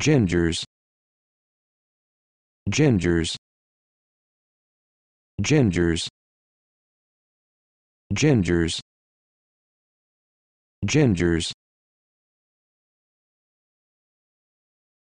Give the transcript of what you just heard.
gingers. Gingers. Gingers. Gingers. Gingers.